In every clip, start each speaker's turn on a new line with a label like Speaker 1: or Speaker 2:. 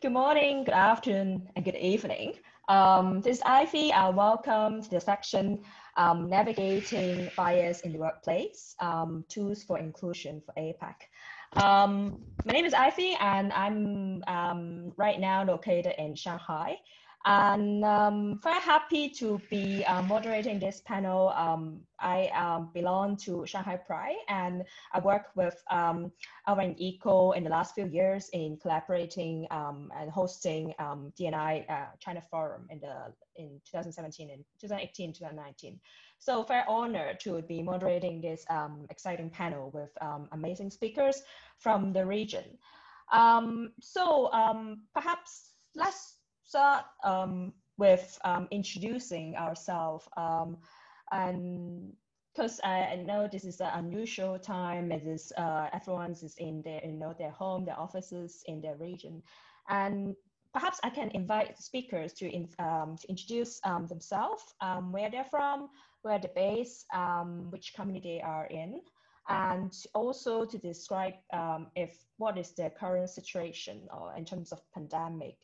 Speaker 1: Good morning, good afternoon, and good evening. Um, this is Ivy. Uh, welcome to the section um, Navigating Bias in the Workplace, um, Tools for Inclusion for APAC. Um, my name is Ivy, and I'm um, right now located in Shanghai. And um, very happy to be uh, moderating this panel. Um, I um, belong to Shanghai Pride and I work with um, Out & Equal in the last few years in collaborating um, and hosting um, DNI uh, China Forum in the in 2017 and 2018, 2019. So very honored to be moderating this um, exciting panel with amazing speakers from the region. so perhaps let's start um, with um, introducing ourselves. Um, and because I, I, know this is an unusual time, it is uh, everyone is in their, you know, their home, their offices in their region. And perhaps I can invite speakers to, in, um, to introduce um, themselves, um, where they're from, where they're based, which community they are in, and also to describe if what is the current situation or in terms of pandemic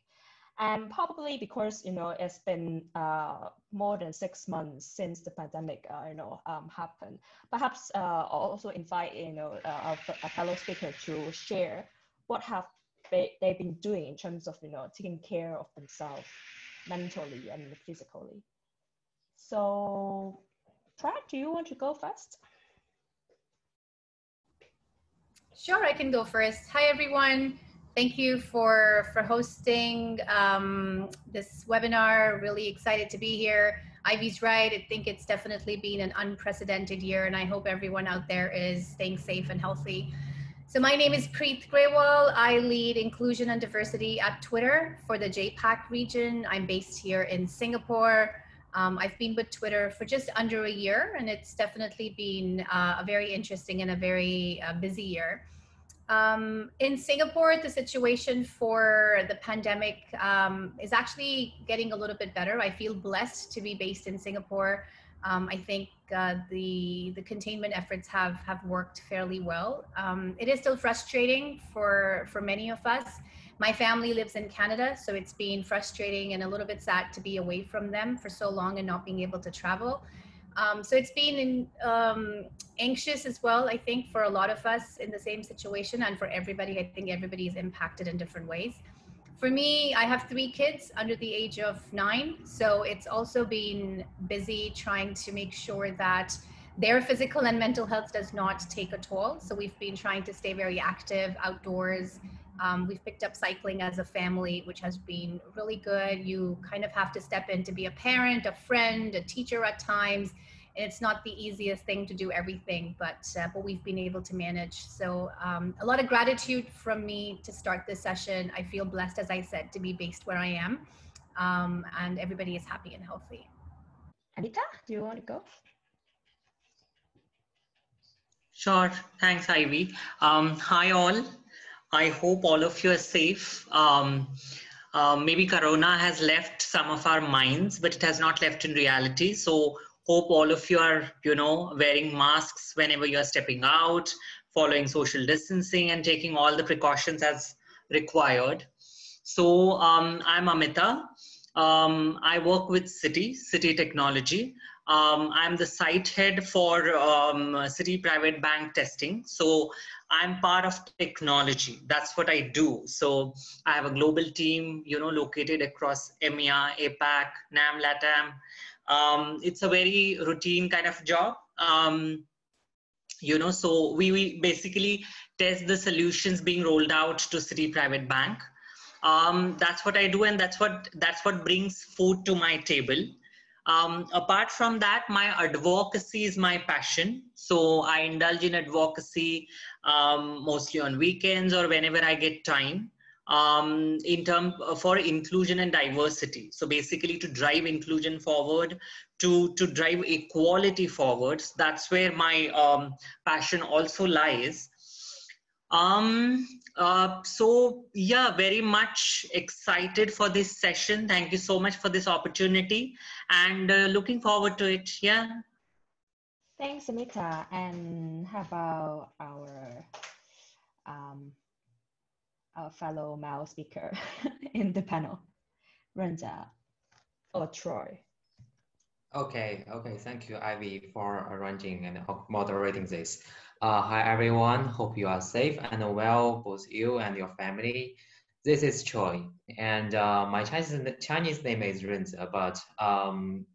Speaker 1: and probably because you know it's been uh, more than six months since the pandemic uh, you know um, happened. Perhaps uh, also invite you know uh, a fellow speaker to share what have they, they've been doing in terms of you know taking care of themselves mentally and physically. So, Brad, do you want to go first?
Speaker 2: Sure, I can go first. Hi, everyone. Thank you for, for hosting um, this webinar. Really excited to be here. Ivy's right. I think it's definitely been an unprecedented year, and I hope everyone out there is staying safe and healthy. So my name is Preet Grewal. I lead inclusion and diversity at Twitter for the JPAC region. I'm based here in Singapore. Um, I've been with Twitter for just under a year, and it's definitely been uh, a very interesting and a very uh, busy year. Um, in Singapore, the situation for the pandemic um, is actually getting a little bit better. I feel blessed to be based in Singapore. Um, I think uh, the the containment efforts have have worked fairly well. Um, it is still frustrating for for many of us. My family lives in Canada, so it's been frustrating and a little bit sad to be away from them for so long and not being able to travel. Um, so it's been um, anxious as well, I think, for a lot of us in the same situation and for everybody. I think everybody is impacted in different ways. For me, I have three kids under the age of nine. So it's also been busy trying to make sure that their physical and mental health does not take a toll. So we've been trying to stay very active outdoors. Um, we've picked up cycling as a family, which has been really good. You kind of have to step in to be a parent, a friend, a teacher at times and it's not the easiest thing to do everything, but uh, but we've been able to manage. So um, a lot of gratitude from me to start this session. I feel blessed, as I said, to be based where I am, um, and everybody is happy and healthy.
Speaker 1: Amita, do you want to go?
Speaker 3: Sure. Thanks, Ivy. Um, hi, all. I hope all of you are safe. Um, uh, maybe Corona has left some of our minds, but it has not left in reality. So hope all of you are you know wearing masks whenever you are stepping out following social distancing and taking all the precautions as required so um, i'm amita um, i work with Citi, Citi technology um, i'm the site head for um, citi private bank testing so i'm part of technology. That's what i do. So i have a global team you know located across emea apac nam latam um, it's a very routine kind of job. Um, you know so we, we basically test the solutions being rolled out to Citi private bank. Um, that's what i do and that's what that's what brings food to my table um, apart from that my advocacy is my passion so i indulge in advocacy um, mostly on weekends or whenever i get time um, in term uh, for inclusion and diversity. So basically to drive inclusion forward, to, to drive equality forwards, that's where my um, passion also lies. Um, uh, so yeah, very much excited for this session. Thank you so much for this opportunity and uh, looking forward to it. Yeah.
Speaker 1: Thanks, Amita. And how about our um, our fellow male speaker in the panel, Renza or Troy.
Speaker 4: Okay, okay. Thank you, Ivy, for arranging and moderating this. Uh, hi, everyone. Hope you are safe and well, both you and your family. This is Choi, and uh, my Chinese Chinese name is Renzi. But um,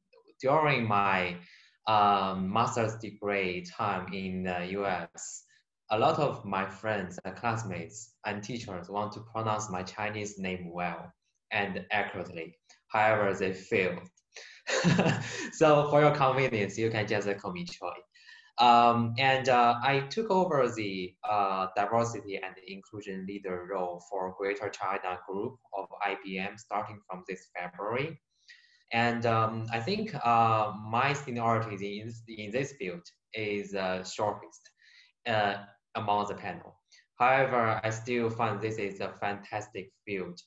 Speaker 4: during my um, master's degree time in the U.S., a lot of my friends and classmates and teachers want to pronounce my Chinese name well and accurately. However, they failed. so for your convenience, you can just call me Choi. Um, and uh, I took over the uh, diversity and inclusion leader role for Greater China Group of IBM starting from this February. And um, I think uh, my seniority in, in this field is uh, shortest uh, among the panel. However, I still find this is a fantastic field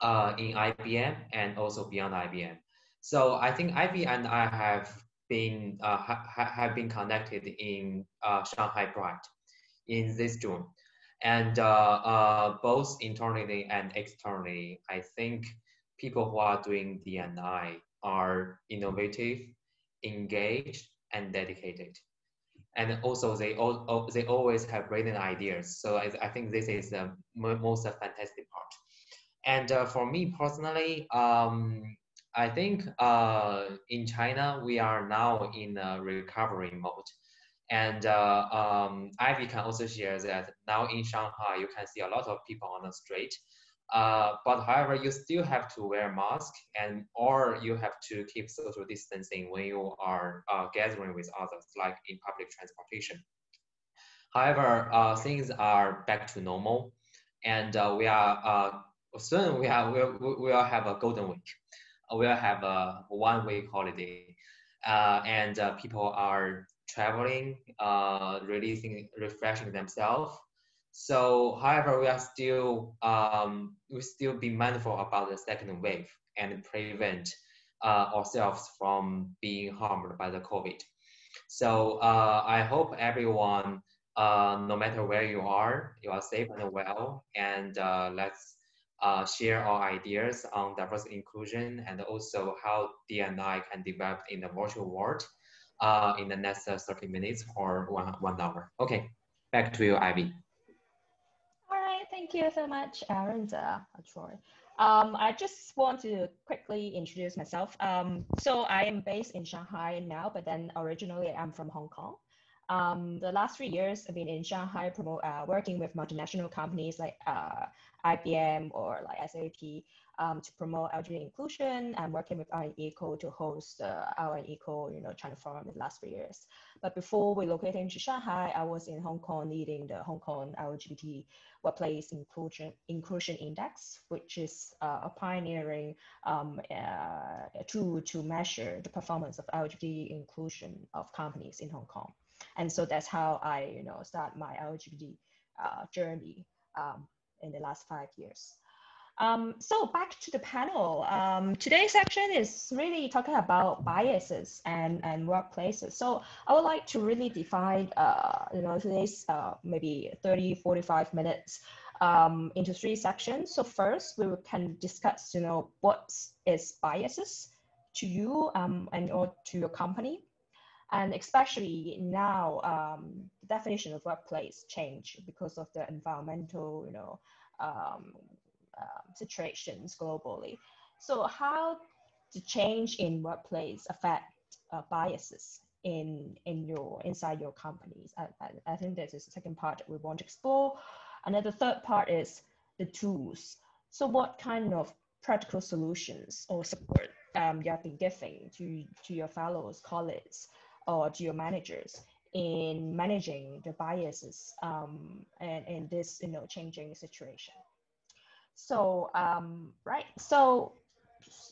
Speaker 4: uh, in IBM and also beyond IBM. So I think Ivy and I have been uh, ha have been connected in uh, Shanghai Pride in this June, and uh, uh, both internally and externally, I think people who are doing DNI are innovative, engaged, and dedicated. And also, they all, they always have brilliant ideas. So I, I think this is the most fantastic part. And uh, for me personally, um, I think uh, in China, we are now in a recovery mode. And uh, um, Ivy can also share that now in Shanghai, you can see a lot of people on the street. Uh, but however, you still have to wear mask and or you have to keep social distancing when you are uh, gathering with others, like in public transportation. However, uh, things are back to normal, and uh, we are uh, soon we have we will have a golden week will have a one week holiday uh, and uh, people are traveling, uh, releasing, refreshing themselves. So, however, we are still um, we still be mindful about the second wave and prevent uh, ourselves from being harmed by the COVID. So, uh, I hope everyone, uh, no matter where you are, you are safe and well, and let's uh, share our ideas on diversity inclusion and also how DNI can develop in the virtual world uh, in the next uh, 30 minutes or one, one hour. Okay, back to you, Ivy.
Speaker 1: All right, thank you so much, Aaron, Troy. Um, I just want to quickly introduce myself. Um, so I am based in Shanghai now, but then originally I'm from Hong Kong. Um, the last three years, I've been in Shanghai promote, uh, working with multinational companies like uh, IBM or like SAP um, to promote LGBT inclusion and working with Out & Equal to host uh, Out & Equal, you know, China Forum in the last three years. But before relocating to Shanghai, I was in Hong Kong leading the Hong Kong LGBT Workplace Inclusion, Inclusion Index, which is uh, a pioneering um, uh, tool to measure the performance of LGBT inclusion of companies in Hong Kong and so that's how I, you know, start my LGBT uh, journey um, in the last five years. Um, so back to the panel. Um, today's section is really talking about biases and, and workplaces. So I would like to really define, uh, you know, today's uh, maybe 30, 45 minutes um, into three sections. So first we can discuss, you know, what is biases to you um, and or to your company. And especially now, um, the definition of workplace change because of the environmental, you know, um, uh, situations globally. So how the change in workplace affect uh, biases in in your inside your companies? I, I, think this is the second part that we want to explore. And then the third part is the tools. So what kind of practical solutions or support um, you have been giving to, to your fellows, colleagues or your managers in managing the biases um, and in this you know changing situation. So um, right, so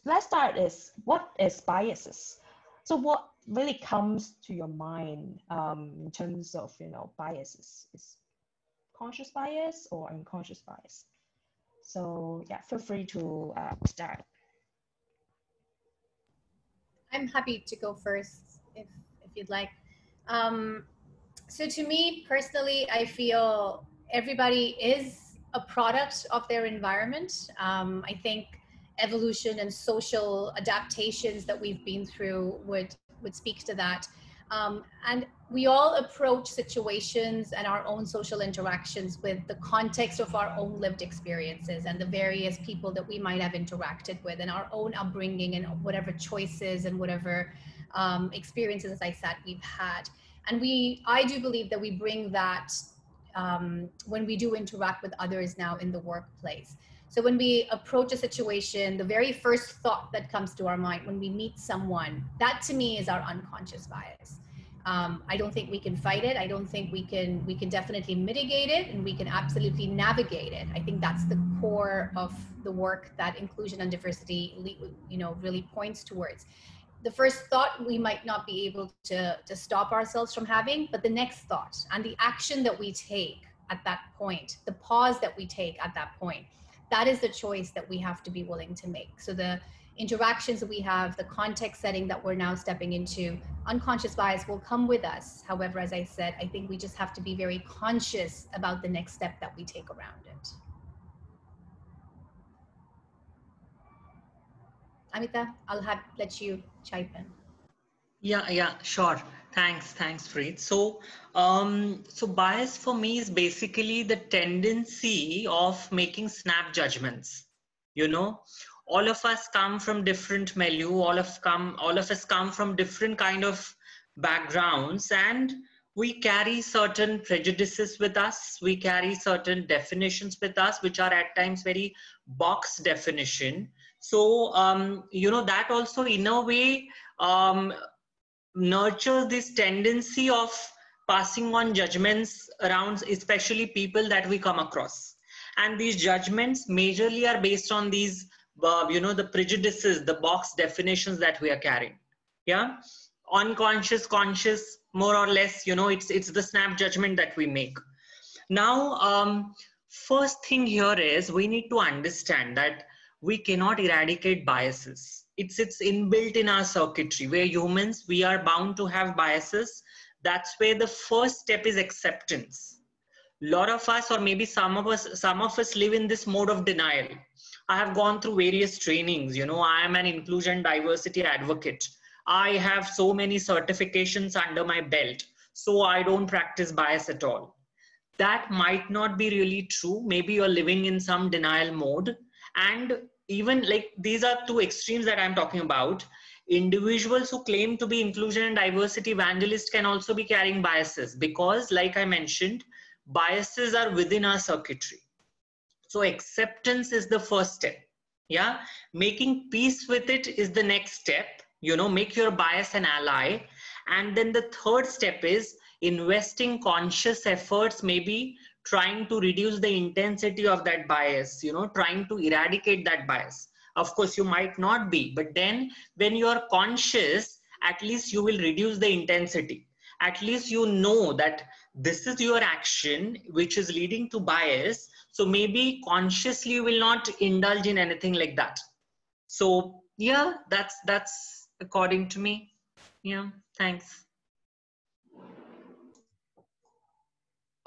Speaker 1: let's start is what is biases? So what really comes to your mind um, in terms of you know biases? Is conscious bias or unconscious bias? So yeah, feel free to uh, start.
Speaker 2: I'm happy to go first if you'd like. Um, so to me personally, I feel everybody is a product of their environment. Um, I think evolution and social adaptations that we've been through would would speak to that. Um, and we all approach situations and our own social interactions with the context of our own lived experiences and the various people that we might have interacted with and our own upbringing and whatever choices and whatever um, experiences, as I said, we've had. And we, I do believe that we bring that um, when we do interact with others now in the workplace. So when we approach a situation, the very first thought that comes to our mind when we meet someone, that to me is our unconscious bias. Um, I don't think we can fight it. I don't think we can. We can definitely mitigate it, and we can absolutely navigate it. I think that's the core of the work that inclusion and diversity, you know, really points towards. The first thought we might not be able to to stop ourselves from having, but the next thought and the action that we take at that point, the pause that we take at that point, that is the choice that we have to be willing to make. So the interactions that we have, the context setting that we're now stepping into, unconscious bias will come with us. However, as I said, I think we just have to be very conscious about the next step that we take around it. Amita, I'll have let you chime in.
Speaker 3: Yeah, yeah, sure. Thanks, thanks, Preet. So, um, so bias for me is basically the tendency of making snap judgments. You know, all of us come from different milieu. All of come, all of us come from different kind of backgrounds, and we carry certain prejudices with us. We carry certain definitions with us, which are at times very box definition. So, um, you know, that also in a way um, nurture this tendency of passing on judgments around especially people that we come across. And these judgments majorly are based on these uh, you know the prejudices the box definitions that we are carrying. Yeah? Unconscious conscious more or less you know it's it's the snap judgment that we make. Now um, first thing here is we need to understand that we cannot eradicate biases. It's it's inbuilt in our circuitry. We're humans. We are bound to have biases. That's where the first step is acceptance. A lot of us or maybe some of us some of us live in this mode of denial. I have gone through various trainings. You know i am an inclusion diversity advocate. I have so many certifications under my belt so i don't practice bias at all. That might not be really true. Maybe you're living in some denial mode. And even like these are two extremes that i'm talking about. Individuals who claim to be inclusion and diversity evangelists can also be carrying biases because like i mentioned biases are within our circuitry. So acceptance is the first step. Yeah? Making peace with it is the next step. You know make your bias an ally. And then the third step is investing conscious efforts maybe trying to reduce the intensity of that bias you know trying to eradicate that bias. Of course you might not be but then when you are conscious at least you will reduce the intensity. At least you know that this is your action which is leading to bias. So maybe consciously you will not indulge in anything like that. So yeah that's that's according to me. Yeah thanks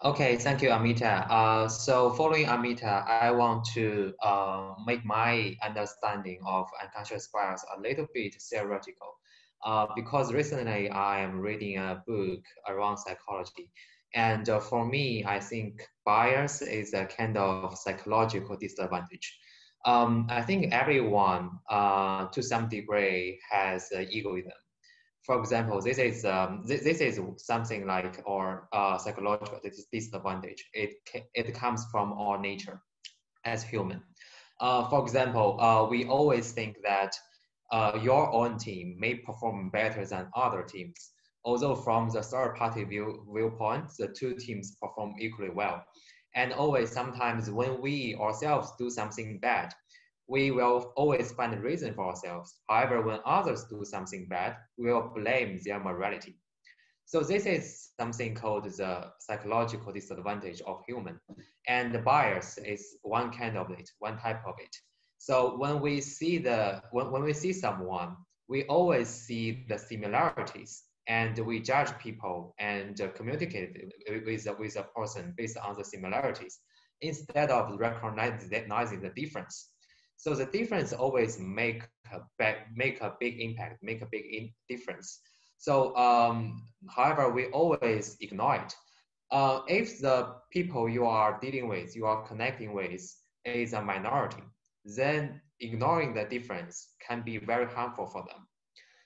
Speaker 4: Okay, thank you, Amita. Uh, so following Amita, I want to uh, make my understanding of unconscious bias a little bit theoretical. Uh, because recently I am reading a book around psychology. And uh, for me, I think bias is a kind of psychological disadvantage. Um, I think everyone, uh, to some degree, has egoism for example, this is um, this, this is something like our uh, psychological disadvantage. It it comes from our nature as human. Uh, for example, uh, we always think that uh, your own team may perform better than other teams. Although from the third party view viewpoint, the two teams perform equally well. And always sometimes when we ourselves do something bad, we will always find a reason for ourselves. However, when others do something bad, we will blame their morality. So this is something called the psychological disadvantage of human. And the bias is one kind of it, one type of it. So when we see the when, when we see someone, we always see the similarities and we judge people and communicate with, with a person based on the similarities. instead of recognizing the difference. So the difference always make a make a big impact, make a big difference. So, um, however, we always ignore it. Uh, if the people you are dealing with, you are connecting with, is a minority, then ignoring the difference can be very harmful for them.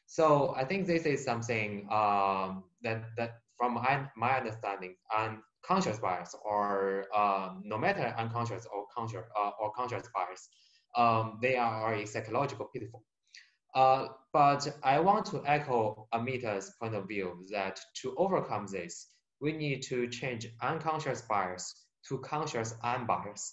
Speaker 4: So I think this is something um, that that from my, my understanding, unconscious bias or um, no matter unconscious or conscious uh, or conscious bias, um, they are a psychological pitfall. Uh, but I want to echo Amita's point of view that to overcome this, we need to change unconscious bias to conscious unbias.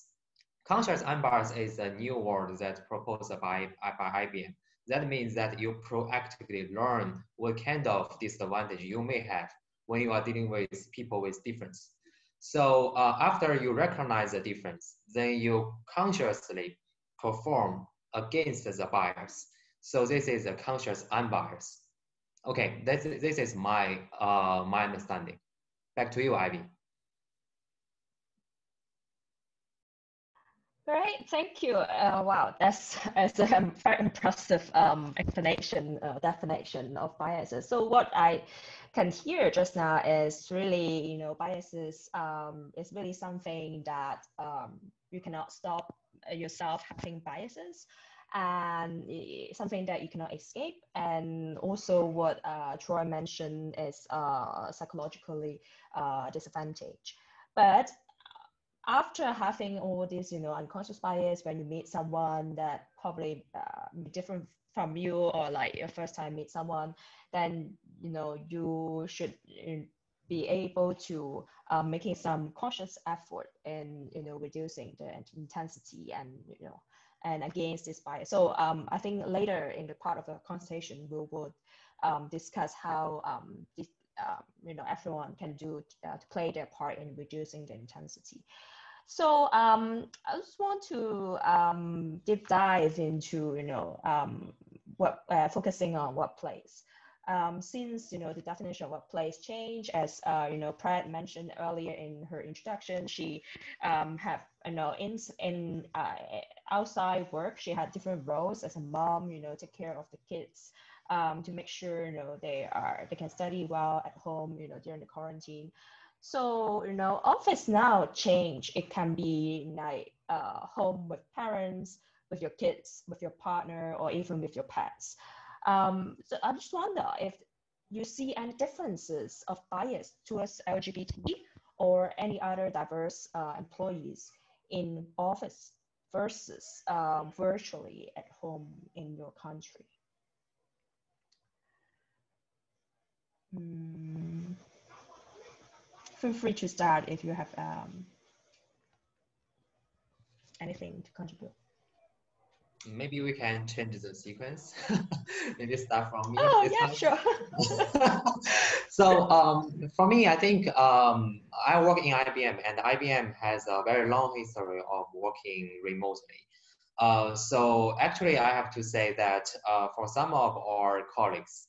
Speaker 4: Conscious unbias is a new word that's proposed by, by IBM. That means that you proactively learn what kind of disadvantage you may have when you are dealing with people with difference. So uh, after you recognize the difference, then you consciously perform against the bias. So this is a conscious unbias. Okay, this, this is my, uh, my understanding. Back to you, Ivy.
Speaker 1: Great, thank you. Uh, wow, that's, that's a very impressive um, explanation, uh, definition of biases. So what I can hear just now is really, you know, biases um, is really something that um, you cannot stop yourself having biases and something that you cannot escape. And also what uh, Troy mentioned is uh, psychologically uh, disadvantage. But after having all these, you know, unconscious bias, when you meet someone that probably uh, different from you or like your first time meet someone, then you know you should be able to uh, making some conscious effort in you know reducing the intensity and you know and against this bias. So um, I think later in the part of the conversation we will um, discuss how um, this, uh, you know everyone can do uh, to play their part in reducing the intensity. So um, I just want to um, deep dive into, you know, um, what uh, focusing on workplace. Um, since you know the definition of workplace change, as uh, you know, Pratt mentioned earlier in her introduction, she um, have you know in in uh, outside work, she had different roles as a mom, you know, take care of the kids, um, to make sure you know they are they can study well at home, you know, during the quarantine. So, you know, office now change. It can be like uh, home with parents, with your kids, with your partner, or even with your pets. Um, so I just wonder if you see any differences of bias towards LGBT or any other diverse uh, employees in office versus uh, virtually at home in your country. Hmm feel free to start if you have um, anything to contribute.
Speaker 4: Maybe we can change the sequence. Maybe start from me.
Speaker 1: Oh, yeah, time. sure.
Speaker 4: so um, for me, I think um, I work in IBM and IBM has a very long history of working remotely. Uh, so actually, I have to say that uh, for some of our colleagues,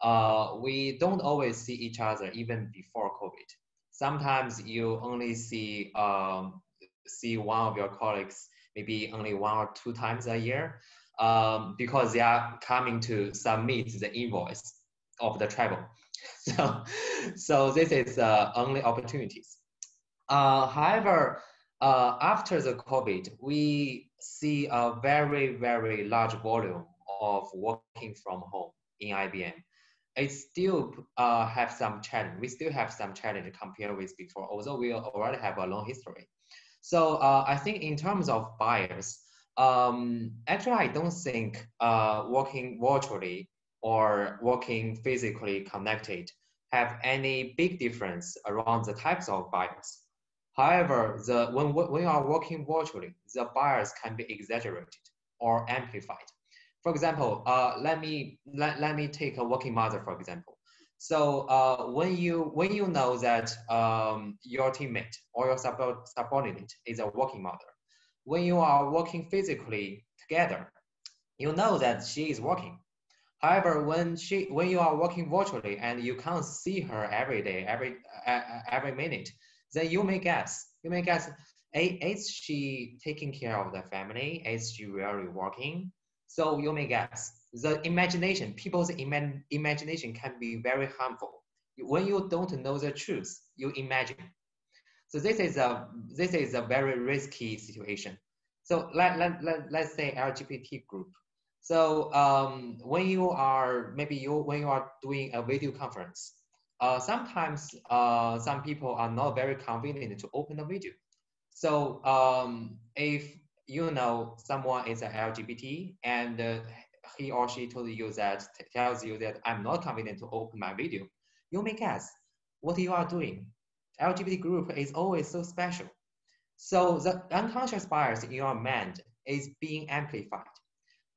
Speaker 4: uh, we don't always see each other even before COVID sometimes you only see um, see one of your colleagues maybe only one or two times a year um, because they are coming to submit the invoice of the travel. So, so this is uh, only opportunities. Uh, however, uh, after the COVID, we see a very, very large volume of working from home in IBM it still uh, have some challenge. We still have some challenge compared with before, although we already have a long history. So uh, I think in terms of bias, um, actually I don't think uh, working virtually or working physically connected have any big difference around the types of bias. However, the, when, you are working virtually, the bias can be exaggerated or amplified. For example, uh, let me let, let me take a working mother for example. So uh, when you when you know that um, your teammate or your subordinate is a working mother, when you are working physically together, you know that she is working. However, when she when you are working virtually and you can't see her every day, every uh, every minute, then you may guess you may guess is she taking care of the family? Is she really working? So you may guess the imagination, people's ima- imagination can be very harmful. When you don't know the truth, you imagine. So this is a this is a very risky situation. So let, let, let, let's say LGBT group. So um, when you are maybe you when you are doing a video conference, uh, sometimes uh, some people are not very convenient to open a video. So um, if you know someone is an LGBT and uh, he or she told you that tells you that I'm not convenient to open my video, you may guess what you are doing. LGBT group is always so special. So the unconscious bias in your mind is being amplified.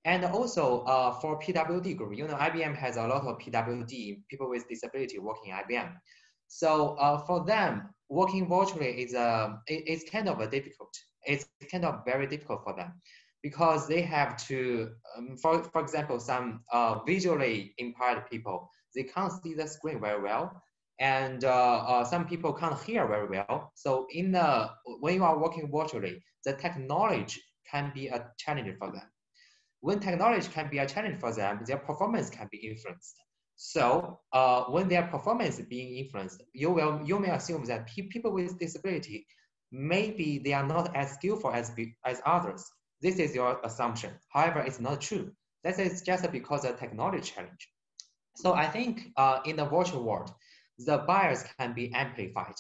Speaker 4: And also uh, for PWD group, you know, IBM has a lot of PWD, people with disability working in IBM. So uh, for them, working virtually is, uh, it's kind of a difficult. It's kind of very difficult for them because they have to, um, for, for example, some uh, visually impaired people, they can't see the screen very well. And uh, uh, some people can't hear very well. So in the, when you are working virtually, the technology can be a challenge for them when technology can be a challenge for them, their performance can be influenced. So uh, when their performance is being influenced, you will you may assume that pe people with disability maybe they are not as skillful as as others. This is your assumption. However, it's not true. This is just because of technology challenge. So I think uh, in the virtual world, the bias can be amplified.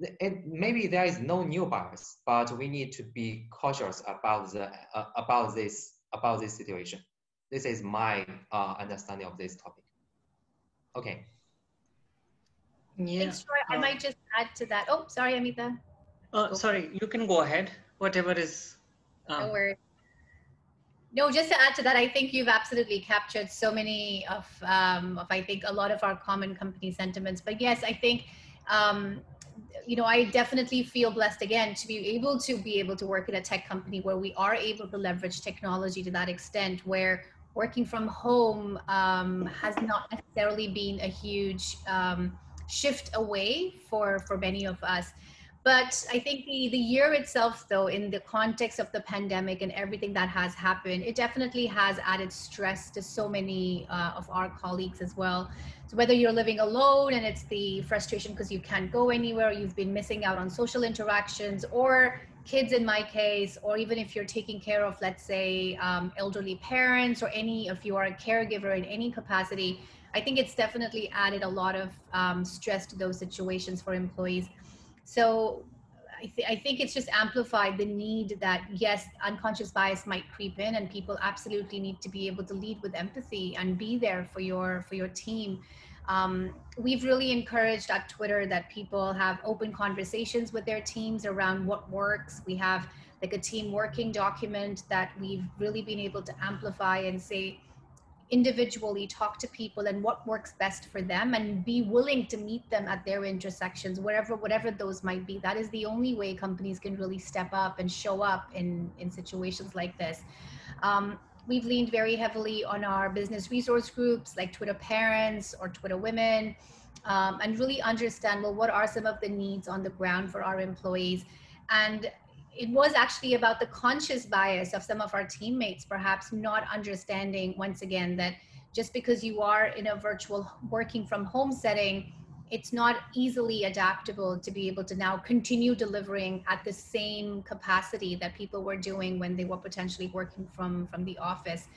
Speaker 4: It, maybe there is no new bias, but we need to be cautious about the uh, about this about this situation. This is my uh, understanding of this topic. Okay.
Speaker 2: Yeah. Thanks, Troy. I might just add to that. Oh, sorry, Amita.
Speaker 3: Uh, sorry, you can go ahead. Whatever is.
Speaker 2: Um, no worries. No, just to add to that, I think you've absolutely captured so many of, um, of I think, a lot of our common company sentiments. But yes, I think um, you know, I definitely feel blessed again to be able to be able to work in a tech company where we are able to leverage technology to that extent, where working from home um, has not necessarily been a huge um, shift away for for many of us. But I think the, the year itself, though, in the context of the pandemic and everything that has happened, it definitely has added stress to so many uh, of our colleagues as well. So whether you're living alone and it's the frustration because you can't go anywhere, you've been missing out on social interactions, or kids in my case, or even if you're taking care of, let's say, um, elderly parents, or any, if you are a caregiver in any capacity, I think it's definitely added a lot of um, stress to those situations for employees. So I, th- I, think it's just amplified the need that yes unconscious bias might creep in and people absolutely need to be able to lead with empathy and be there for your for your team. Um, we've really encouraged at twitter that people have open conversations with their teams around what works. We have like a team working document that we've really been able to amplify and say individually talk to people and what works best for them and be willing to meet them at their intersections wherever whatever those might be. That is the only way companies can really step up and show up in in situations like this. Um, we've leaned very heavily on our business resource groups like twitter parents or twitter women um, and really understand well what are some of the needs on the ground for our employees? And it was actually about the conscious bias of some of our teammates perhaps not understanding once again that just because you are in a virtual working from home setting it's not easily adaptable to be able to now continue delivering at the same capacity that people were doing when they were potentially working from from the office.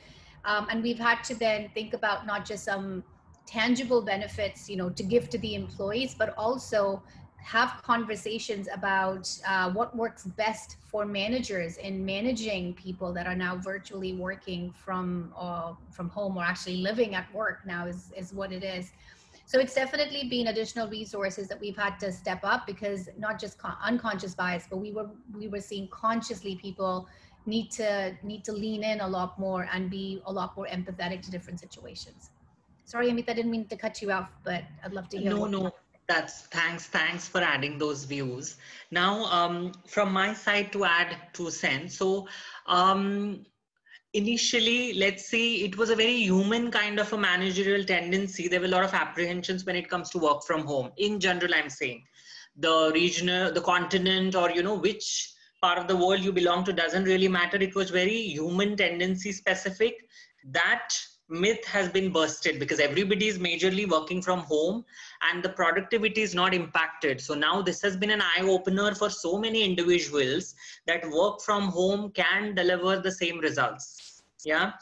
Speaker 2: Um, and we've had to then think about not just some tangible benefits you know to give to the employees but also have conversations about uh, what works best for managers in managing people that are now virtually working from uh, from home or actually living at work now is is what it is. So it's definitely been additional resources that we've had to step up because not just unconscious bias but we were we were seeing consciously people need to need to lean in a lot more and be a lot more empathetic to different situations. Sorry amit i didn't mean to cut you off but i'd love to hear
Speaker 3: no no that's thanks. Thanks for adding those views. Now, um, from my side to add two cents. So, um, initially, let's say it was a very human kind of a managerial tendency. There were a lot of apprehensions when it comes to work from home. In general, I'm saying the regional, the continent, or you know which part of the world you belong to doesn't really matter. It was very human tendency specific. That myth has been busted because everybody is majorly working from home and the productivity is not impacted. So now this has been an eye opener for so many individuals that work from home can deliver the same results. Yeah.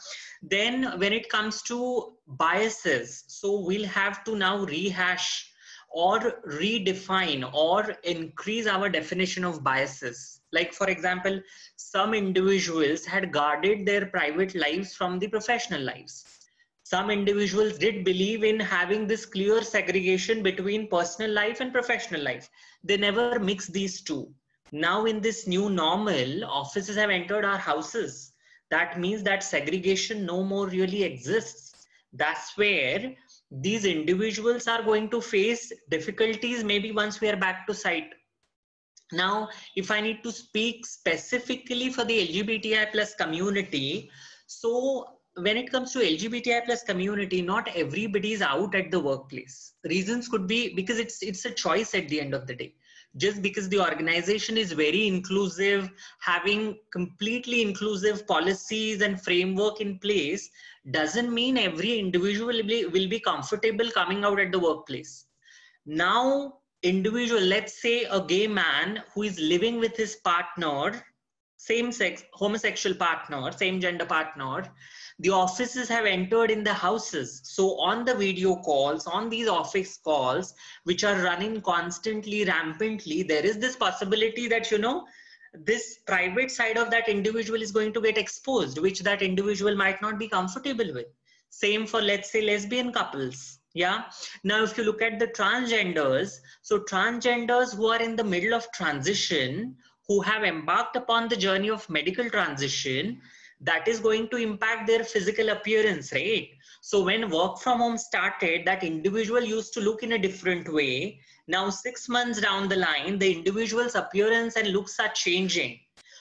Speaker 3: Then when it comes to biases, so we'll have to now rehash or redefine or increase our definition of biases. Like, for example, some individuals had guarded their private lives from the professional lives. Some individuals did believe in having this clear segregation between personal life and professional life. They never mix these two. Now, in this new normal, offices have entered our houses. That means that segregation no more really exists. That's where these individuals are going to face difficulties maybe once we are back to site now if i need to speak specifically for the lgbti plus community so when it comes to lgbti plus community not everybody is out at the workplace reasons could be because it's it's a choice at the end of the day just because the organization is very inclusive having completely inclusive policies and framework in place doesn't mean every individual will be, will be comfortable coming out at the workplace. Now, individual, let's say a gay man who is living with his partner, same sex, homosexual partner, same gender partner, the offices have entered in the houses. So on the video calls, on these office calls, which are running constantly, rampantly, there is this possibility that, you know, this private side of that individual is going to get exposed, which that individual might not be comfortable with. Same for, let's say, lesbian couples. Yeah. Now, if you look at the transgenders, so transgenders who are in the middle of transition, who have embarked upon the journey of medical transition, that is going to impact their physical appearance, right? So when work from home started, that individual used to look in a different way. Now, six months down the line, the individual's appearance and looks are changing.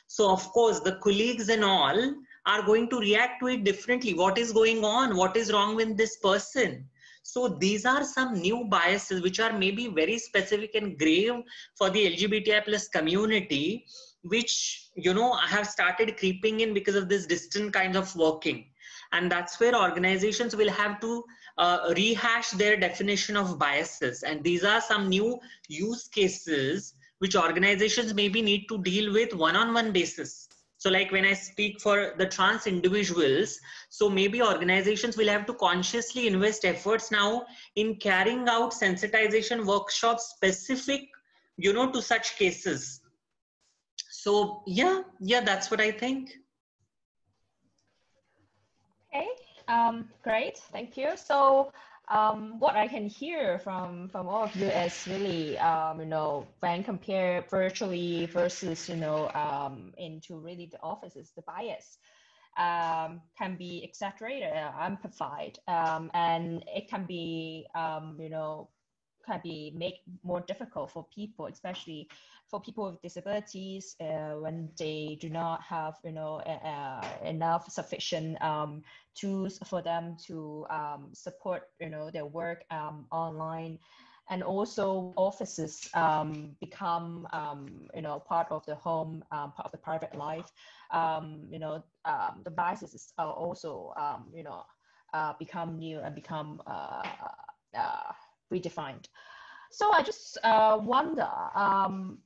Speaker 3: So of course, the colleagues and all are going to react to it differently. What is going on? What is wrong with this person? So these are some new biases which are maybe very specific and grave for the LGBTI plus community, which you know have started creeping in because of this distant kind of working. And that's where organizations will have to uh, rehash their definition of biases. And these are some new use cases which organizations maybe need to deal with one-on-one basis. So like when i speak for the trans individuals so maybe organizations will have to consciously invest efforts now in carrying out sensitization workshops specific you know to such cases so yeah yeah that's what i think
Speaker 1: Okay, um, great, thank you. So um, what I can hear from from all of you is really, um, you know, when compared virtually versus, you know, um, into really the offices, the bias um, can be exaggerated, amplified, um, and it can be, um, you know, can be make more difficult for people, especially for people with disabilities uh, when they do not have you know uh, enough sufficient um, tools for them to um, support you know their work um, online. And also offices um, become um, you know part of the home um, part of the private life. You know the biases are also you know uh, become new and become uh, uh, redefined. So I just uh, wonder, um,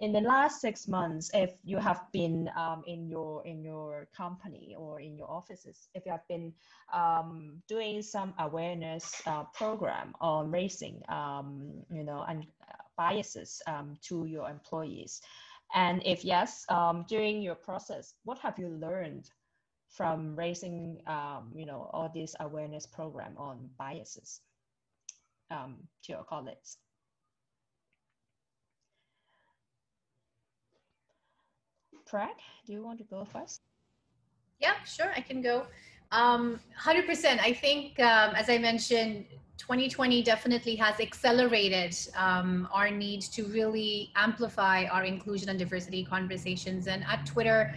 Speaker 1: in the last six months, if you have been um, in your in your company or in your offices, if you have been um, doing some awareness uh, program on raising, um, you know, and uh, biases um, to your employees, and if yes, um, during your process, what have you learned from raising, um, you know, all this awareness program on biases? to your colleagues. Prag, do you want to go first?
Speaker 2: Yeah, sure, I can go. Um, 100%. I think, um, as I mentioned, 2020 definitely has accelerated um, our need to really amplify our inclusion and diversity conversations. And at Twitter,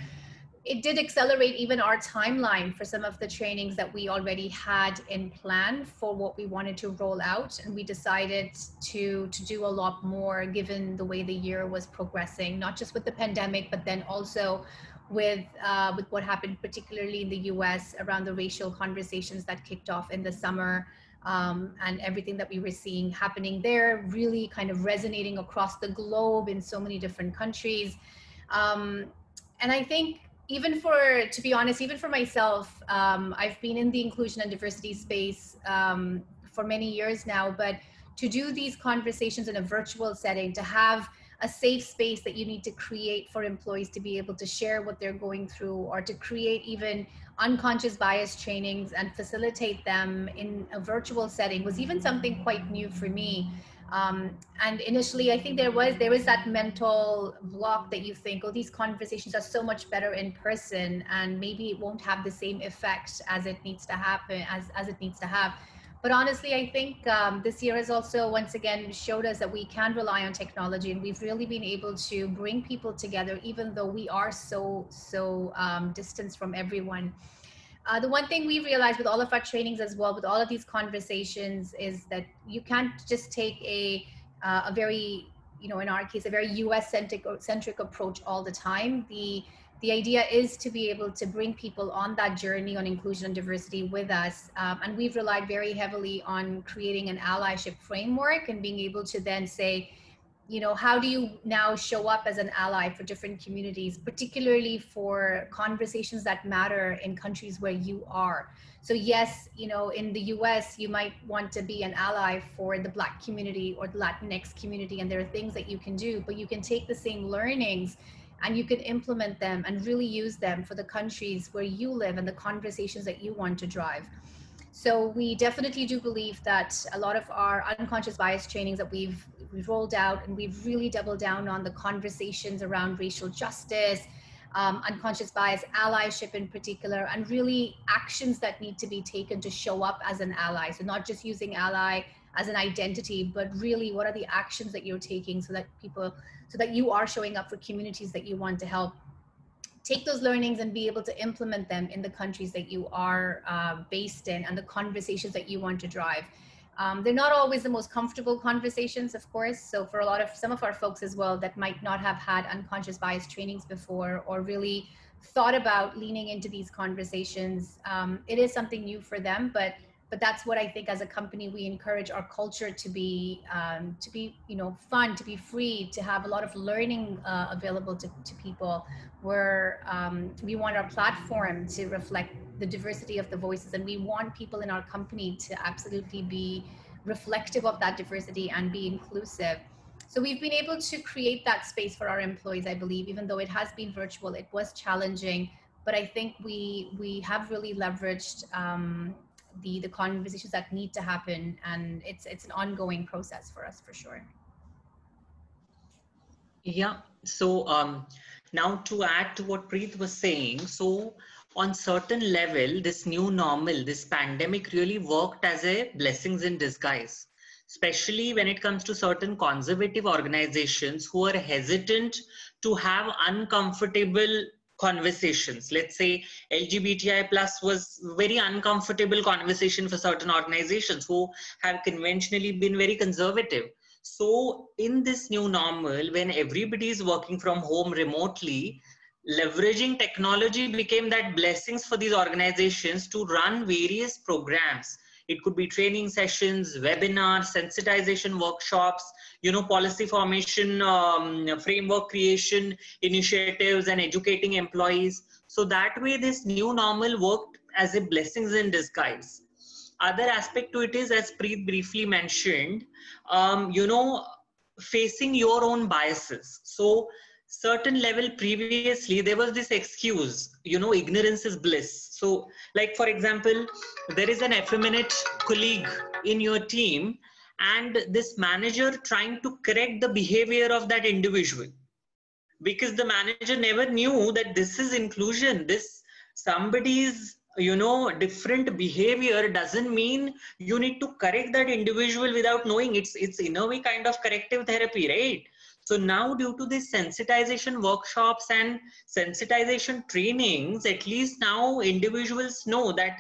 Speaker 2: it did accelerate even our timeline for some of the trainings that we already had in plan for what we wanted to roll out. And we decided to to do a lot more given the way the year was progressing not just with the pandemic but then also with uh, with what happened particularly in the US around the racial conversations that kicked off in the summer um, and everything that we were seeing happening there really kind of resonating across the globe in so many different countries. Um, and I think even for to be honest even for myself um, i've been in the inclusion and diversity space um, for many years now but to do these conversations in a virtual setting to have a safe space that you need to create for employees to be able to share what they're going through or to create even unconscious bias trainings and facilitate them in a virtual setting was even something quite new for me um, and initially, I think there was there was that mental block that you think, oh, these conversations are so much better in person, and maybe it won't have the same effect as it needs to happen as as it needs to have. But honestly, I think um, this year has also once again showed us that we can rely on technology, and we've really been able to bring people together, even though we are so so um, distanced from everyone. Uh, the one thing we realized with all of our trainings as well, with all of these conversations, is that you can't just take a uh, a very, you know, in our case, a very U.S. centric centric approach all the time. The the idea is to be able to bring people on that journey on inclusion and diversity with us, um, and we've relied very heavily on creating an allyship framework and being able to then say you know how do you now show up as an ally for different communities particularly for conversations that matter in countries where you are? So yes you know in the us you might want to be an ally for the black community or the latinx community and there are things that you can do but you can take the same learnings and you can implement them and really use them for the countries where you live and the conversations that you want to drive so we definitely do believe that a lot of our unconscious bias trainings that we've we've rolled out and we've really doubled down on the conversations around racial justice, um, unconscious bias, allyship in particular, and really actions that need to be taken to show up as an ally. So not just using ally as an identity, but really what are the actions that you're taking so that people, so that you are showing up for communities that you want to help take those learnings and be able to implement them in the countries that you are uh, based in and the conversations that you want to drive. Um, they're not always the most comfortable conversations, of course. So for a lot of some of our folks as well that might not have had unconscious bias trainings before or really thought about leaning into these conversations, um, it is something new for them. But but that's what I think as a company we encourage our culture to be um, to be you know fun, to be free, to have a lot of learning uh, available to, to people. Where um, we want our platform to reflect the diversity of the voices, and we want people in our company to absolutely be reflective of that diversity and be inclusive. So we've been able to create that space for our employees, I believe, even though it has been virtual, it was challenging, but I think we we have really leveraged um, the the conversations that need to happen and it's it's an ongoing process for us for sure.
Speaker 3: Yeah. So um now to add to what preet was saying so on certain level this new normal this pandemic really worked as a blessings in disguise especially when it comes to certain conservative organizations who are hesitant to have uncomfortable conversations. Let's say lgbti plus was very uncomfortable conversation for certain organizations who have conventionally been very conservative. So in this new normal when everybody is working from home remotely leveraging technology became that blessings for these organizations to run various programs. It could be training sessions webinars sensitization workshops you know policy formation um, framework creation initiatives and educating employees. So that way this new normal worked as a blessings in disguise. Other aspect to it is as preet briefly mentioned um, you know facing your own biases. So certain level previously there was this excuse you know ignorance is bliss. So like for example there is an effeminate colleague in your team and this manager trying to correct the behavior of that individual. Because the manager never knew that this is inclusion. This somebody's you know different behavior doesn't mean you need to correct that individual without knowing. It's it's in a way kind of corrective therapy right? So now due to this sensitization workshops and sensitization trainings, at least now individuals know that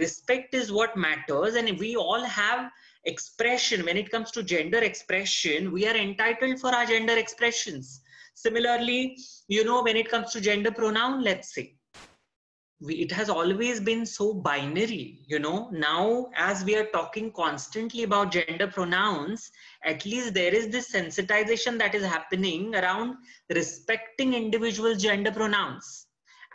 Speaker 3: respect is what matters and we all have expression when it comes to gender expression we are entitled for our gender expressions. Similarly you know when it comes to gender pronoun let's say we, it has always been so binary you know. Now as we are talking constantly about gender pronouns at least there is this sensitization that is happening around respecting individual gender pronouns.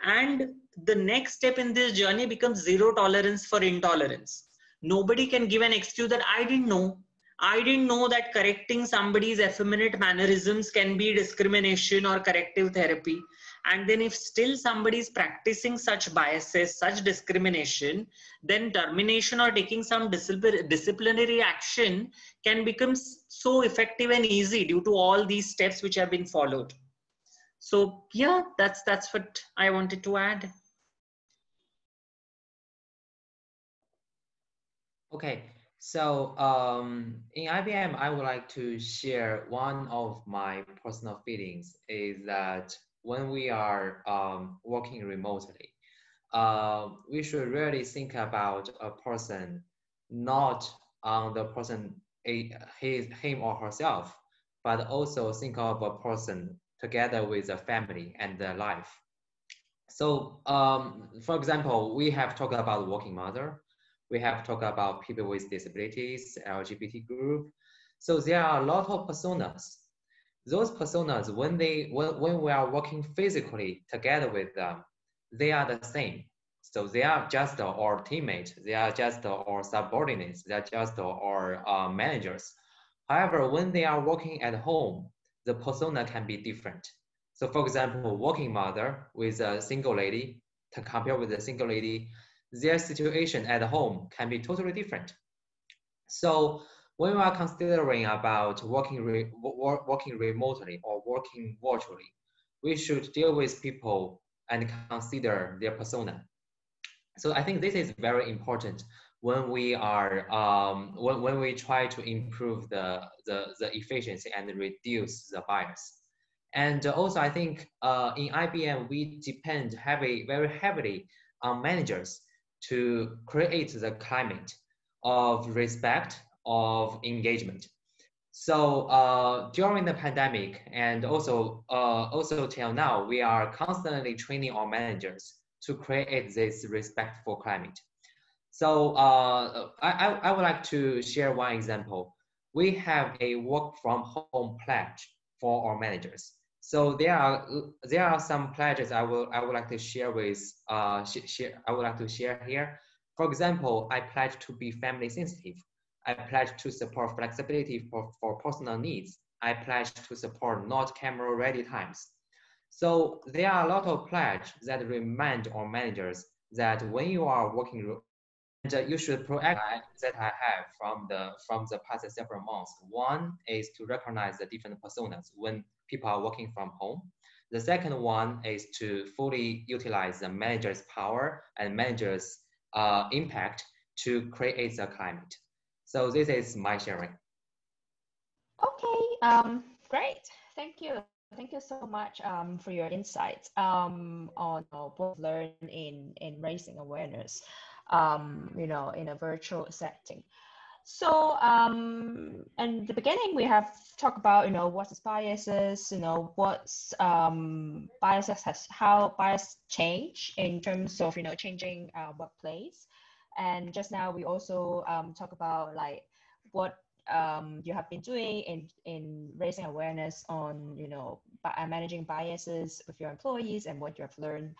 Speaker 3: And the next step in this journey becomes zero tolerance for intolerance nobody can give an excuse that i didn't know. I didn't know that correcting somebody's effeminate mannerisms can be discrimination or corrective therapy. And then if still somebody is practicing such biases such discrimination then termination or taking some disciplinary action can become so effective and easy due to all these steps which have been followed. So yeah that's that's what i wanted to add
Speaker 4: okay so um, in IBM, I would like to share one of my personal feelings is that when we are um, working remotely, uh, we should really think about a person, not on the person, a, his, him or herself, but also think of a person together with the family and the life. So, um, for example, we have talked about working mother. We have talked about people with disabilities, LGBT group. So there are a lot of personas those personas, when they when, when we are working physically together with them, they are the same. So they are just our teammates. They are just our subordinates. They are just our uh, managers. However, when they are working at home, the persona can be different. So, for example, working mother with a single lady to compare with a single lady, their situation at home can be totally different. So when we are considering about working, re, working remotely or working virtually, we should deal with people and consider their persona. So I think this is very important when we are um, when, when we try to improve the, the, the efficiency and reduce the bias. And also, I think uh, in IBM, we depend heavy, very heavily on managers to create the climate of respect of engagement. So uh, during the pandemic and also uh, also till now, we are constantly training our managers to create this respectful climate. So uh, I, I would like to share one example. We have a work from home pledge for our managers. So there are there are some pledges I will I would like to share with uh share I would like to share here. For example, I pledge to be family sensitive. I pledge to support flexibility for, for personal needs. I pledge to support not camera ready times. So there are a lot of pledges that remind our managers that when you are working, and you should proact that I have from the from the past several months. One is to recognize the different personas when people are working from home. The second one is to fully utilize the manager's power and manager's uh, impact to create the climate. So this is my sharing.
Speaker 1: Okay, um, great. Thank you. Thank you so much um, for your insights um, on uh, both learn in, in raising awareness, um, you know, in a virtual setting. So, um, in the beginning, we have talked about, you know, what's biases, you know, what's um, biases has, how bias change in terms of, you know, changing uh, workplace. And just now we also um, talk about like what um, you have been doing in, in raising awareness on, you know, uh, managing biases with your employees and what you have learned.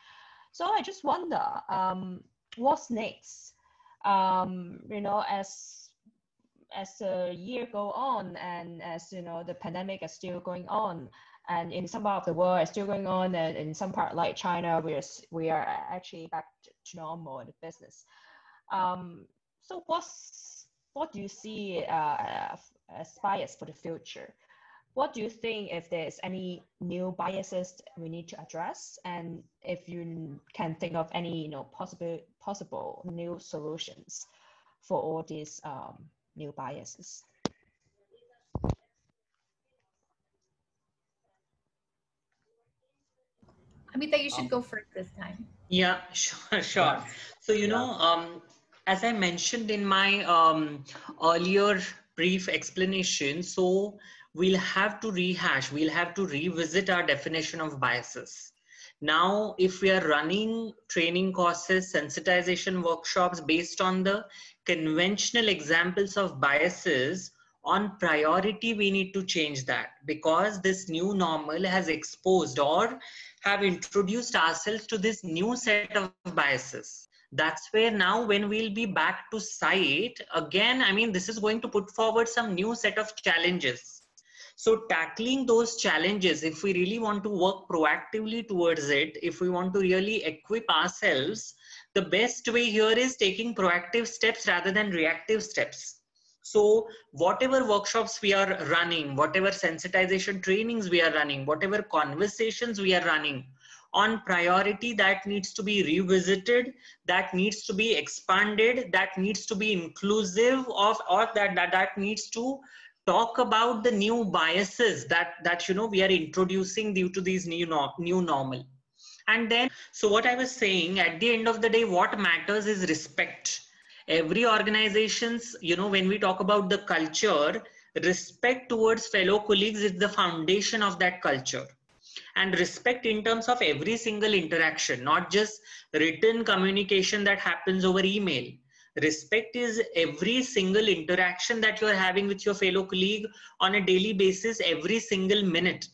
Speaker 1: So I just wonder, um, what's next? Um, you know, as as the year go on and as you know the pandemic is still going on and in some part of the world it's still going on and in some part like china we're we are actually back to normal in the business um, so what's what do you see uh, as bias for the future? What do you think if there's any new biases we need to address, and if you can think of any you know possible possible new solutions for all these um, new biases.
Speaker 2: Amita, you should um, go first this time.
Speaker 3: Yeah, sure, sure. So, you yeah. know, um, as I mentioned in my um, earlier brief explanation, so we'll have to rehash, we'll have to revisit our definition of biases. Now, if we are running training courses, sensitization workshops based on the conventional examples of biases, on priority, we need to change that because this new normal has exposed or have introduced ourselves to this new set of biases. That's where now when we'll be back to site again i mean this is going to put forward some new set of challenges so tackling those challenges if we really want to work proactively towards it if we want to really equip ourselves the best way here is taking proactive steps rather than reactive steps. So whatever workshops we are running whatever sensitization trainings we are running whatever conversations we are running on priority that needs to be revisited that needs to be expanded that needs to be inclusive of or that that, that needs to talk about the new biases that that you know we are introducing due to these new new normal. And then so what i was saying at the end of the day what matters is respect. Every organizations you know when we talk about the culture respect towards fellow colleagues is the foundation of that culture. And respect in terms of every single interaction, not just written communication that happens over email. Respect is every single interaction that you're having with your fellow colleague on a daily basis, every single minute.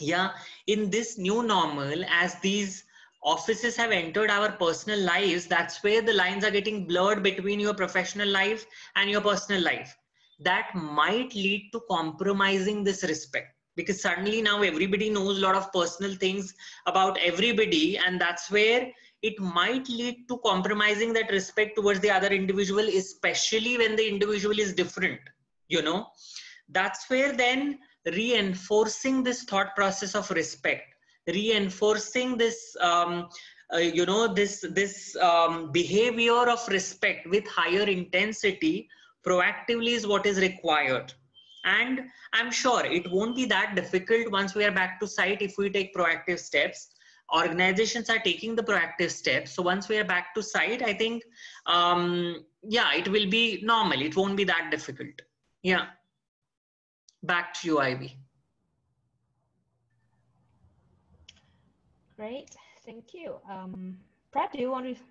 Speaker 3: Yeah, in this new normal, as these offices have entered our personal lives, that's where the lines are getting blurred between your professional life and your personal life. That might lead to compromising this respect because suddenly now everybody knows a lot of personal things about everybody and that's where it might lead to compromising that respect towards the other individual especially when the individual is different you know. That's where then reinforcing this thought process of respect reinforcing this um, uh, you know this this um, behavior of respect with higher intensity proactively is what is required. And i'm sure it won't be that difficult once we are back to site if we take proactive steps organizations are taking the proactive steps. So once we are back to site i think um, yeah it will be normal. It won't be that difficult. Yeah. Back to you ivy.
Speaker 1: Great. Thank you. Um, Preet, do you want to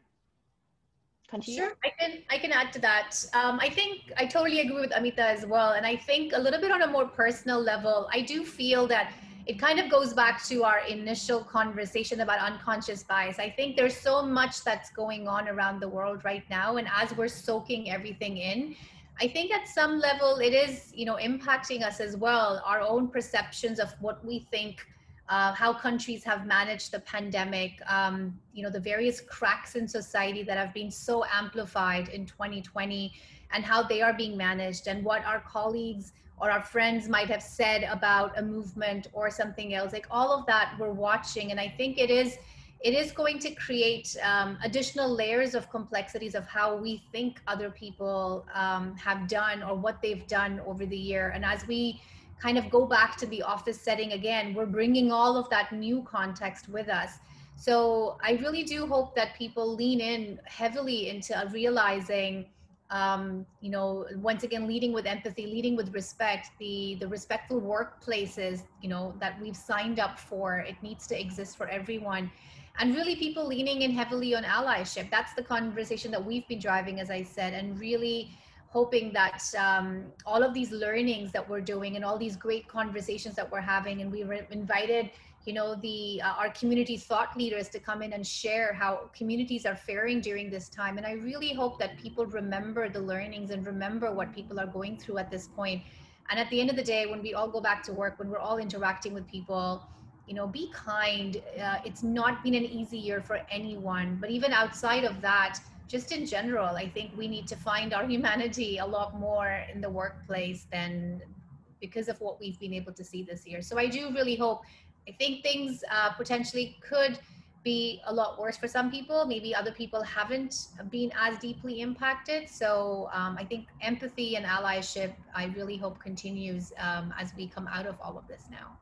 Speaker 1: continue?
Speaker 2: Sure, I can I can add to that. Um, I think I totally agree with Amita as well, and I think a little bit on a more personal level, I do feel that it kind of goes back to our initial conversation about unconscious bias. I think there's so much that's going on around the world right now, and as we're soaking everything in. I think at some level it is, you know, impacting us as well, our own perceptions of what we think uh, how countries have managed the pandemic, um, you know, the various cracks in society that have been so amplified in 2020 and how they are being managed and what our colleagues or our friends might have said about a movement or something else like all of that we're watching and i think it is it is going to create um, additional layers of complexities of how we think other people um, have done or what they've done over the year and as we kind of go back to the office setting again, we're bringing all of that new context with us. So I really do hope that people lean in heavily into realizing, um, you know, once again, leading with empathy, leading with respect, the, the respectful workplaces, you know, that we've signed up for, it needs to exist for everyone. And really people leaning in heavily on allyship. That's the conversation that we've been driving, as I said, and really hoping that um, all of these learnings that we're doing and all these great conversations that we're having and we were invited you know the uh, our community thought leaders to come in and share how communities are faring during this time. And i really hope that people remember the learnings and remember what people are going through at this point. And at the end of the day when we all go back to work when we're all interacting with people you know be kind. Uh, it's not been an easy year for anyone. But even outside of that just in general, I think we need to find our humanity a lot more in the workplace than because of what we've been able to see this year. So I do really hope, I think things uh, potentially could be a lot worse for some people. Maybe other people haven't been as deeply impacted. So um, I think empathy and allyship, I really hope continues um, as we come out of all of this now.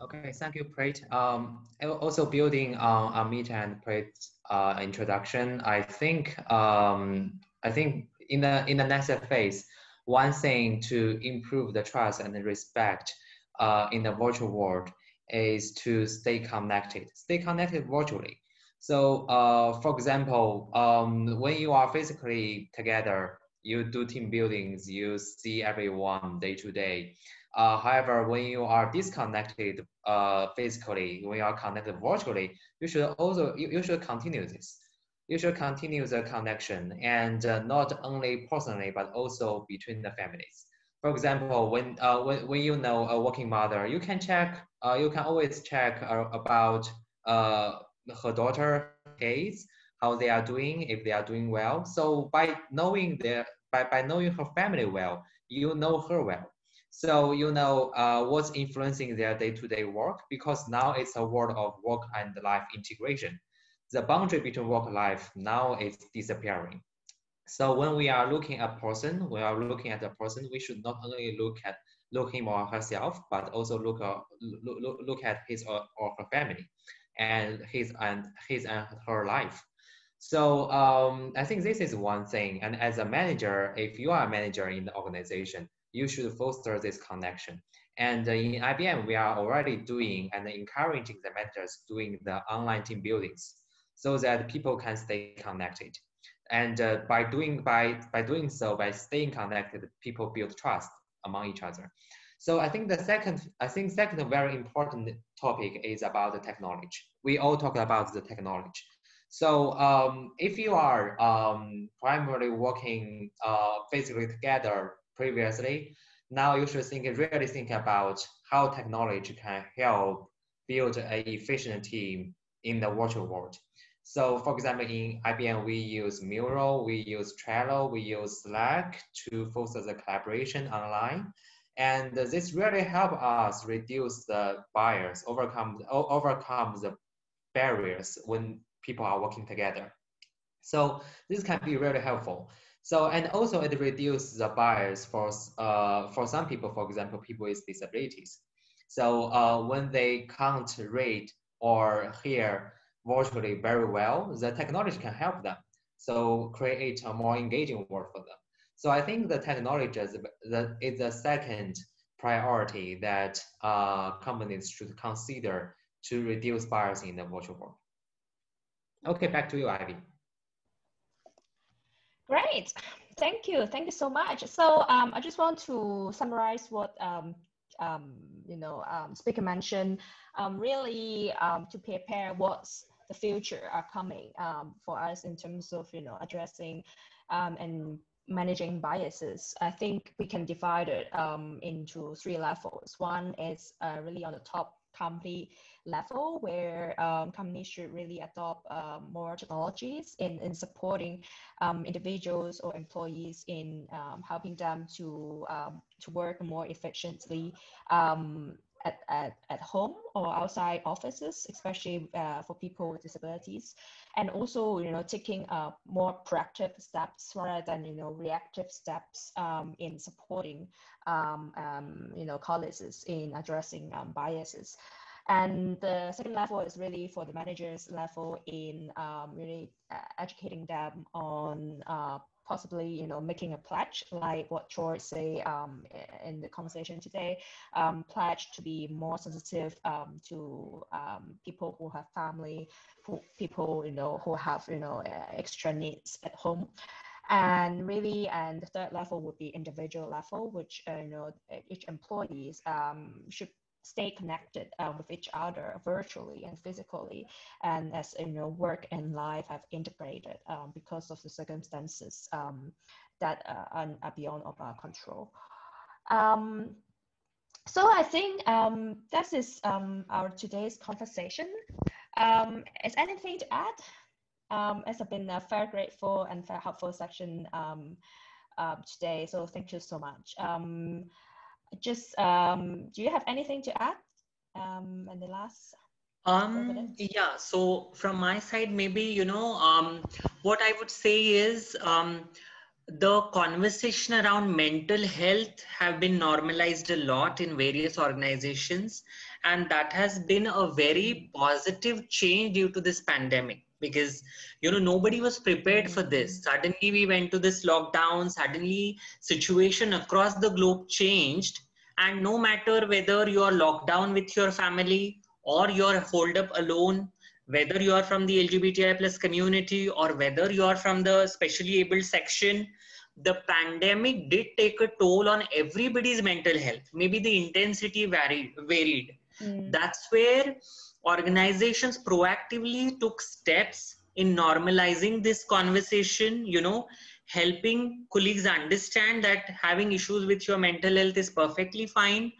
Speaker 4: Okay, thank you, Preet. Um, also building on Amit and Preet's uh, introduction, I think um, I think in the in the next phase, one thing to improve the trust and the respect uh, in the virtual world is to stay connected, stay connected virtually. So, uh, for example, um, when you are physically together, you do team buildings, you see everyone day to day. Uh, however, when you are disconnected uh, physically, when you are connected virtually, you should also you, you should continue this. You should continue the connection, and uh, not only personally, but also between the families. For example, when uh, when, when you know a working mother, you can check. Uh, you can always check uh, about uh, her daughter kids, how they are doing, if they are doing well. So by knowing their by, by knowing her family well, you know her well. So you know uh, what's influencing their day-to-day work because now it's a world of work and life integration. The boundary between work life now is disappearing. So when we are looking at a person, we are looking at a person, we should not only look at look him or herself, but also look, uh, look, look at his or, or her family and his and his and her life. So um, I think this is one thing. And as a manager, if you are a manager in the organization, you should foster this connection. And in IBM, we are already doing and encouraging the managers doing the online team buildings so that people can stay connected. And uh, by doing by by doing so, by staying connected, people build trust among each other. So I think the second, I think second very important topic is about the technology. We all talk about the technology. So um, if you are um, primarily working uh, physically together previously, now you should think really think about how technology can help build an efficient team in the virtual world. So for example, in IBM, we use Mural, we use Trello, we use Slack to foster the collaboration online. And this really help us reduce the bias, overcome, overcome the barriers when people are working together. So this can be really helpful. So, and also it reduces the bias for, uh, for some people, for example, people with disabilities. So uh, when they can't read or hear virtually very well, the technology can help them. So create a more engaging world for them. So I think the technology is the, is the second priority that uh, companies should consider to reduce bias in the virtual world. Okay, back to you, Ivy.
Speaker 1: Great, thank you, thank you so much. So um, I just want to summarize what um, um, you know um, speaker mentioned. Um, really um, to prepare what's the future are coming um, for us in terms of you know addressing um, and managing biases, I think we can divide it um, into three levels. One is uh, really on the top company level where um, companies should really adopt uh, more technologies in, in supporting um, individuals or employees in um, helping them to, um, to work more efficiently um, at, at, at home or outside offices, especially uh, for people with disabilities. And also, you know, taking uh, more proactive steps rather than, you know, reactive steps um, in supporting, um, um, you know, colleagues in addressing um, biases. And the second level is really for the managers level in um, really uh, educating them on uh, possibly you know making a pledge like what George say um, in the conversation today um, pledge to be more sensitive um, to um, people who have family who, people you know who have you know extra needs at home. And really and the third level would be individual level which uh, you know each employees um, should stay connected uh, with each other virtually and physically and as you know work and life have integrated um, because of the circumstances um, that uh, are, beyond of our control um, so I think um, that is um, our today's conversation. Um, is anything to add? It's been a very grateful and very helpful section um, uh, today. So thank you so much. Just um, do you have anything to add um, in the last
Speaker 3: um yeah so from my side maybe you know um what i would say is um the conversation around mental health have been normalized a lot in various organizations and that has been a very positive change due to this pandemic because you know nobody was prepared for this. Suddenly we went to this lockdown. Suddenly situation across the globe changed. And no matter whether you are locked down with your family or you're holed up alone whether you are from the lgbti plus community or whether you are from the specially able section the pandemic did take a toll on everybody's mental health. Maybe the intensity varied varied. Mm. that's where organizations proactively took steps in normalizing this conversation you know helping colleagues understand that having issues with your mental health is perfectly fine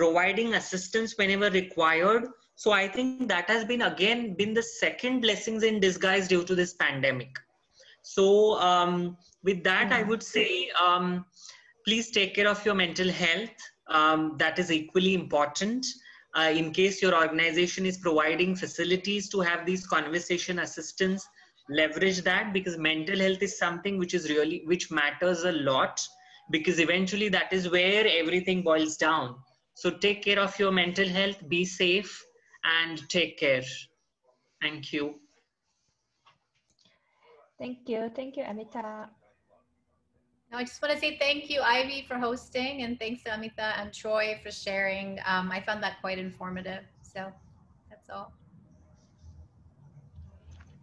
Speaker 3: providing assistance whenever required. So i think that has been again been the second blessings in disguise due to this pandemic. So um, with that i would say um, please take care of your mental health. Um, that is equally important uh, in case your organization is providing facilities to have these conversation assistance leverage that because mental health is something which is really which matters a lot because eventually that is where everything boils down. So take care of your mental health be safe and take care. Thank you.
Speaker 1: Thank you. Thank you amita
Speaker 2: no, I just want to say thank you, Ivy, for hosting, and thanks to Amita and Troy for sharing. Um, I found that quite informative. So that's all.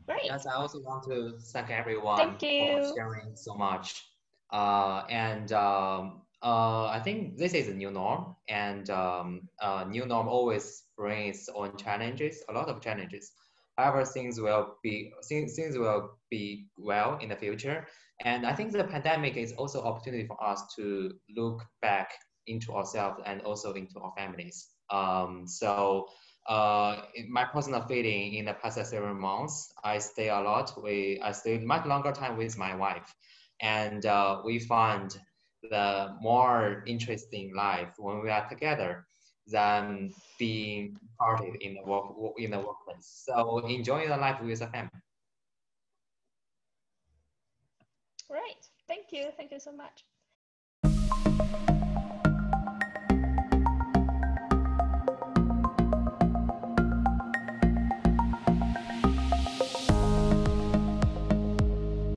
Speaker 1: Great.
Speaker 4: Yes, I also want to thank everyone
Speaker 1: thank you.
Speaker 4: for sharing so much. Uh, and um, uh, I think this is a new norm, and um, uh, new norm always brings its own challenges, a lot of challenges. However, things will be things, things will be well in the future. And I think the pandemic is also opportunity for us to look back into ourselves and also into our families. Um, so uh, my personal feeling in the past several months, I stay a lot. We I stay much longer time with my wife, and uh, we find the more interesting life when we are together than being parted in the work in the workplace. So enjoying the life with the family.
Speaker 1: Great. Thank you. Thank you so much.